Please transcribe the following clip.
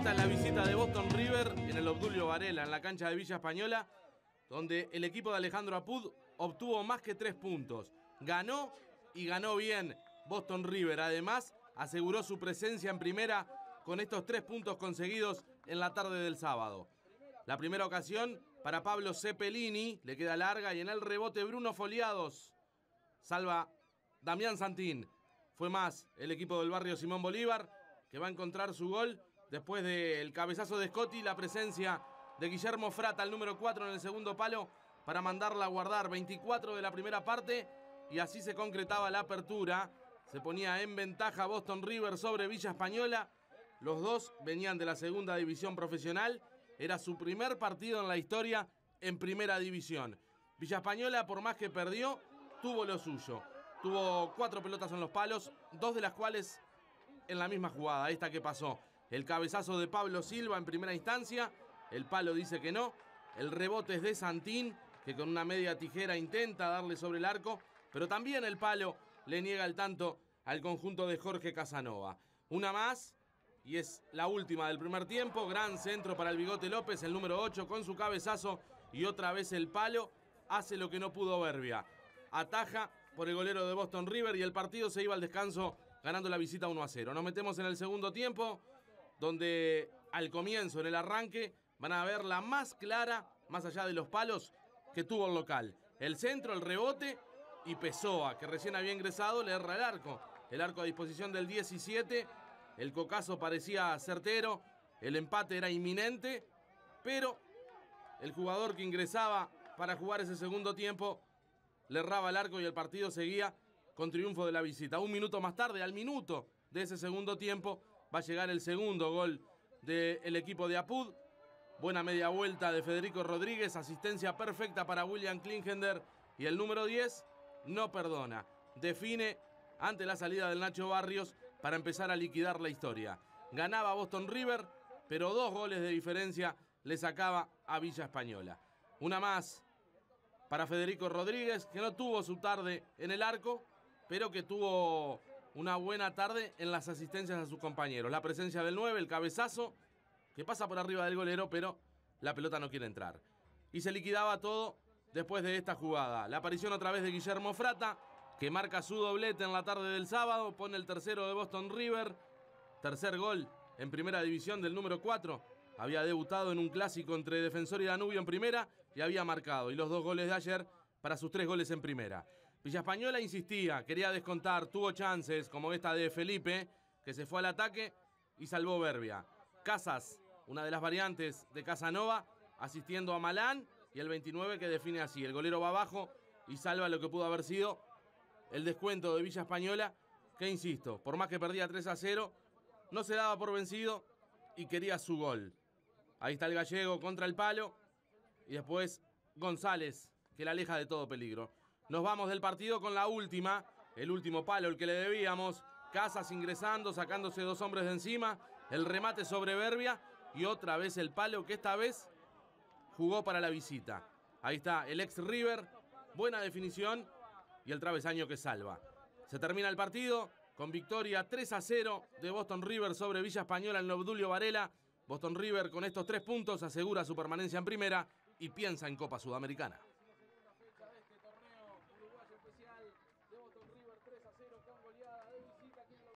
Esta es la visita de Boston River en el Obdulio Varela, en la cancha de Villa Española, donde el equipo de Alejandro Apud obtuvo más que tres puntos. Ganó y ganó bien Boston River. Además, aseguró su presencia en primera con estos tres puntos conseguidos en la tarde del sábado. La primera ocasión para Pablo Cepelini, le queda larga y en el rebote Bruno Foliados salva Damián Santín. Fue más el equipo del barrio Simón Bolívar que va a encontrar su gol después del cabezazo de Scotty, la presencia de Guillermo Frata, el número 4 en el segundo palo, para mandarla a guardar 24 de la primera parte y así se concretaba la apertura. Se ponía en ventaja Boston River sobre Villa Española. Los dos venían de la segunda división profesional. Era su primer partido en la historia en primera división. Villa Española, por más que perdió, tuvo lo suyo. Tuvo cuatro pelotas en los palos, dos de las cuales en la misma jugada, esta que pasó. El cabezazo de Pablo Silva en primera instancia, el palo dice que no. El rebote es de Santín, que con una media tijera intenta darle sobre el arco, pero también el palo le niega el tanto al conjunto de Jorge Casanova. Una más, y es la última del primer tiempo. Gran centro para el Bigote López, el número 8, con su cabezazo y otra vez el palo. Hace lo que no pudo Berbia. Ataja por el golero de Boston River y el partido se iba al descanso ganando la visita 1 a 0. Nos metemos en el segundo tiempo, donde al comienzo, en el arranque, van a ver la más clara, más allá de los palos, que tuvo el local. El centro, el rebote y Pessoa, que recién había ingresado, le erra el arco. El arco a disposición del 17. El cocazo parecía certero. El empate era inminente. Pero el jugador que ingresaba para jugar ese segundo tiempo le erraba el arco y el partido seguía con triunfo de la visita. Un minuto más tarde, al minuto de ese segundo tiempo, va a llegar el segundo gol del equipo de Apud. Buena media vuelta de Federico Rodríguez, asistencia perfecta para William Klingender y el número 10 no perdona. Define ante la salida del Nacho Barrios para empezar a liquidar la historia. Ganaba Boston River, pero dos goles de diferencia le sacaba a Villa Española. Una más para Federico Rodríguez, que no tuvo su tarde en el arco, pero que tuvo una buena tarde en las asistencias a sus compañeros. La presencia del 9, el cabezazo, que pasa por arriba del golero, pero la pelota no quiere entrar. Y se liquidaba todo después de esta jugada. La aparición otra vez de Guillermo Frata, que marca su doblete en la tarde del sábado, pone el tercero de Boston River, tercer gol en primera división del número 4. Había debutado en un clásico entre Defensor y Danubio en primera y había marcado. Y los dos goles de ayer para sus tres goles en primera. Villa Española insistía, quería descontar, tuvo chances como esta de Felipe, que se fue al ataque y salvó Berbia. Casas, una de las variantes de Casanova, asistiendo a Malán y el 29 que define así. El golero va abajo y salva lo que pudo haber sido el descuento de Villa Española, que insisto, por más que perdía 3 a 0, no se daba por vencido y quería su gol. Ahí está el gallego contra el palo y después González, que la aleja de todo peligro. Nos vamos del partido con la última, el último palo, el que le debíamos. Casas ingresando, sacándose dos hombres de encima, el remate sobre Berbia y otra vez el palo que esta vez jugó para la visita. Ahí está el ex River, buena definición y el travesaño que salva. Se termina el partido con victoria 3 a 0 de Boston River sobre Villa Española en Obdulio Varela. Boston River con estos tres puntos asegura su permanencia en primera y piensa en Copa Sudamericana.